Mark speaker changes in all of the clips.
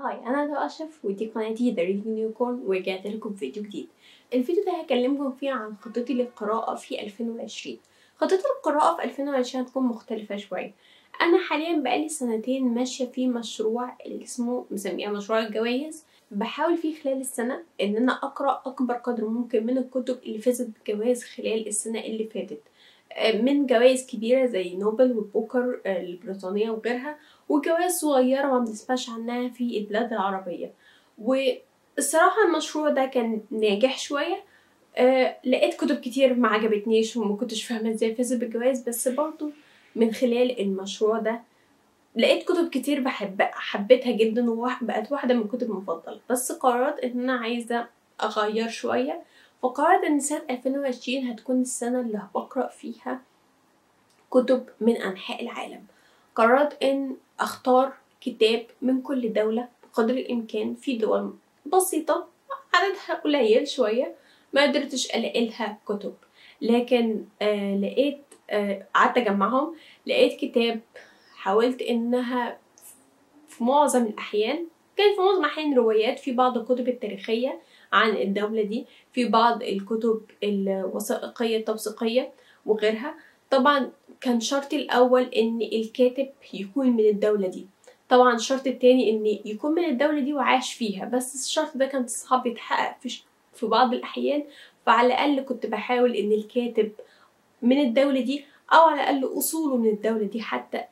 Speaker 1: هاي أنا دعاء اشرف ودي قناتي The Reading Unicorn ورجعت لكم بفيديو جديد. الفيديو ده هكلمكم فيه عن خطتي للقراءة في 2020 خطتي للقراءة في 2020 هتكون مختلفة شوية أنا حاليا بقالي سنتين ماشية في مشروع اللي اسمه مسميه مشروع الجوائز بحاول فيه خلال السنة إن أنا أقرأ أكبر قدر ممكن من الكتب اللي فازت بجوائز خلال السنة اللي فاتت. من جوائز كبيرة زي نوبل وبوكر البريطانية وغيرها. وجوائز صغيرة ما بنسمعش عنها في البلاد العربية. والصراحة المشروع ده كان ناجح شوية. أه لقيت كتب كتير ما عجبتنيش وما كنتش فاهمة إزاي فازت بالجوائز بس برضو من خلال المشروع ده لقيت كتب كتير بحب حبيتها جدا وبقت واحدة من الكتب المفضلة. بس قررت إن أنا عايزة أغير شوية فقررت إن سنة 2020 هتكون السنة اللي بقرأ فيها كتب من أنحاء العالم. قررت إن أختار كتاب من كل دولة بقدر الإمكان في دول بسيطة عددها قليل شوية ما قدرتش الاقي لها كتب. لكن آه لقيت قعدت آه أجمعهم لقيت كتاب حاولت إنها في معظم الأحيان كان في معظم الأحيان روايات في بعض الكتب التاريخية عن الدولة دي في بعض الكتب الوثائقية التوثيقية وغيرها. طبعا كان شرطي الأول إن الكاتب يكون من الدولة دي. طبعا الشرط التاني إن يكون من الدولة دي وعاش فيها بس الشرط ده كان صعب يتحقق في, في بعض الأحيان. فعلى الأقل كنت بحاول إن الكاتب من الدولة دي أو على الأقل أصوله من الدولة دي حتى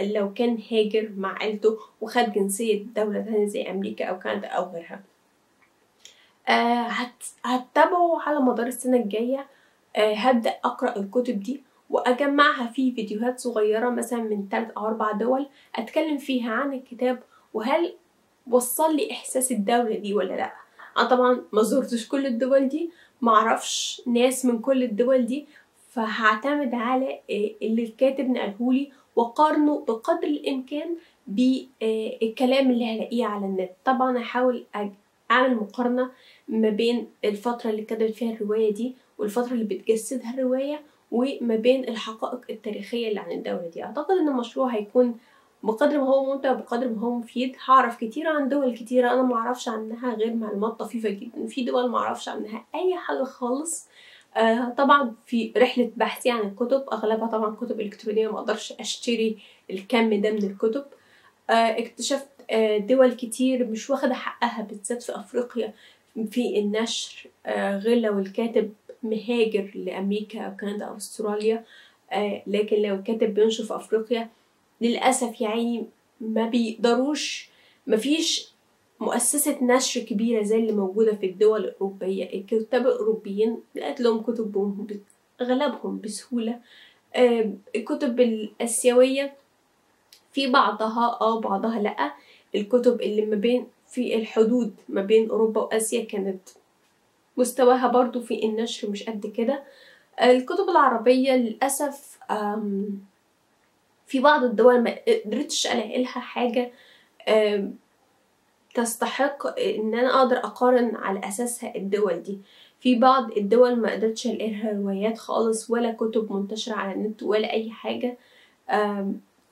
Speaker 1: لو كان هاجر مع عيلته وخد جنسية دولة تانية زي أمريكا أو كندا أو غيرها. آه هتتابعوا على مدار السنة الجاية. آه هبدأ أقرأ الكتب دي. وأجمعها في فيديوهات صغيرة مثلا من تلات أو أربع دول أتكلم فيها عن الكتاب وهل وصل لي إحساس الدولة دي ولا لأ. أنا طبعا ما زرتش كل الدول دي معرفش ناس من كل الدول دي فهعتمد على اللي الكاتب نقلهولي وقارنه بقدر الإمكان بالكلام اللي هلاقيه على النت. طبعا هحاول أعمل مقارنة ما بين الفترة اللي كتبت فيها الرواية دي والفترة اللي بتجسدها الرواية وما بين الحقائق التاريخية اللي عن الدولة دي. أعتقد إن المشروع هيكون بقدر ما هو ممتع وبقدر ما هو مفيد. هعرف كتير عن دول كتيرة أنا معرفش عنها غير معلومات طفيفة جدا. في دول معرفش عنها أي حاجة خالص. آه طبعا في رحلة بحثي عن الكتب. أغلبها طبعا كتب إلكترونية. مقدرش أشتري الكم ده من الكتب. آه اكتشفت آه دول كتير مش واخدة حقها بالذات في أفريقيا في النشر غير لو الكاتب مهاجر لأمريكا أو كندا أو أستراليا لكن لو الكاتب بينشر في أفريقيا للأسف يعني ما بيقدروش مفيش مؤسسة نشر كبيرة زي اللي موجودة في الدول الأوروبية. الكتاب الأوروبيين لقيت لهم كتبهم أغلبهم بسهولة. الكتب الآسيوية في بعضها آه بعضها لأ. الكتب اللي ما بين في الحدود ما بين أوروبا وآسيا كانت مستواها برضو في النشر مش قد كده. الكتب العربية للأسف في بعض الدول ما قدرتش ألاقي حاجة تستحق إن أنا أقدر أقارن على أساسها الدول دي. في بعض الدول ما قدرتش ألاقي لها روايات خالص ولا كتب منتشرة على النت ولا أي حاجة.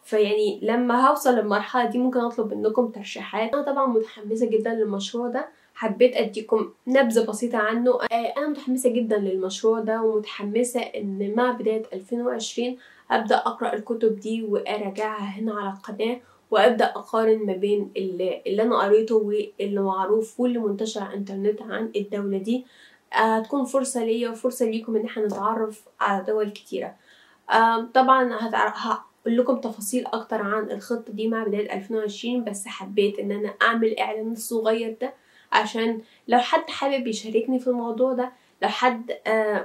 Speaker 1: فيعني لما هوصل للمرحلة دي ممكن أطلب منكم ترشيحات. أنا طبعا متحمسة جدا للمشروع ده. حبيت أديكم نبذة بسيطة عنه. أنا متحمسة جدا للمشروع ده ومتحمسة إن مع بداية 2020 أبدأ أقرأ الكتب دي وأراجعها هنا على القناة وأبدأ أقارن ما بين اللي, اللي أنا قريته واللي معروف واللي منتشر على الإنترنت عن الدولة دي. هتكون فرصة ليا وفرصة ليكم إن إحنا نتعرف على دول كتيرة. طبعا هقول لكم تفاصيل أكتر عن الخطة دي مع بداية 2020 بس حبيت إن أنا أعمل إعلان الصغير ده عشان لو حد حابب يشاركني في الموضوع ده لو حد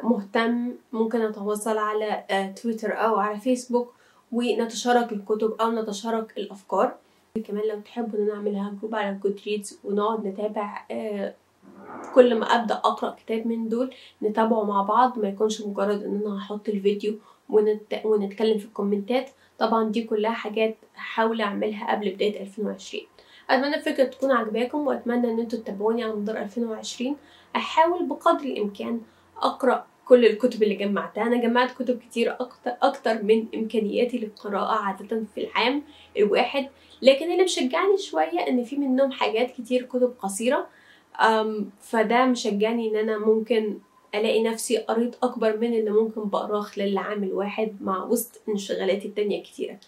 Speaker 1: مهتم ممكن نتواصل على تويتر أو على فيسبوك ونتشارك الكتب أو نتشارك الأفكار. كمان لو تحبوا إن نعملها جروب على Goodreads ونقعد نتابع كل ما أبدأ أقرأ كتاب من دول نتابعه مع بعض. ما يكونش مجرد إن أنا هحط الفيديو ونت... ونتكلم في الكومنتات. طبعا دي كلها حاجات هحاول أعملها قبل بداية 2020 أتمنى الفكرة تكون عجباكم وأتمنى إن أنتوا تتابعوني على مدار 2020 أحاول بقدر الإمكان أقرأ كل الكتب اللي جمعتها. أنا جمعت كتب كتير أكتر من إمكانياتي للقراءة عادة في العام الواحد. لكن اللي مشجعني شوية إن في منهم حاجات كتير كتب قصيرة. فده مشجعني إن أنا ممكن ألاقي نفسي قريت أكبر من اللي ممكن بقراه خلال العام الواحد مع وسط انشغالاتي التانية كتيرة. أم،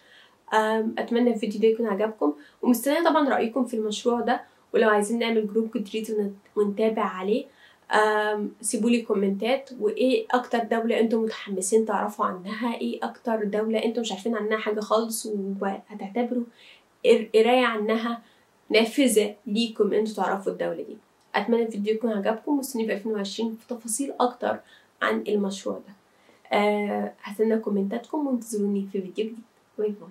Speaker 1: أتمنى الفيديو ده يكون عجبكم. ومستنية طبعا رأيكم في المشروع ده. ولو عايزين نعمل جروب Goodreads ونتابع عليه سيبوا لي كومنتات. وإيه أكتر دولة أنتم متحمسين تعرفوا عنها؟ إيه أكتر دولة أنتم مش عارفين عنها حاجة خالص وهتعتبروا القراية عنها نافذة ليكم أنتوا تعرفوا الدولة دي. أتمنى الفيديو يكون عجبكم. واستنوني في 2020 في تفاصيل أكتر عن المشروع ده. أه هستنى كومنتاتكم. وانتظروني في فيديو جديد. bye bye.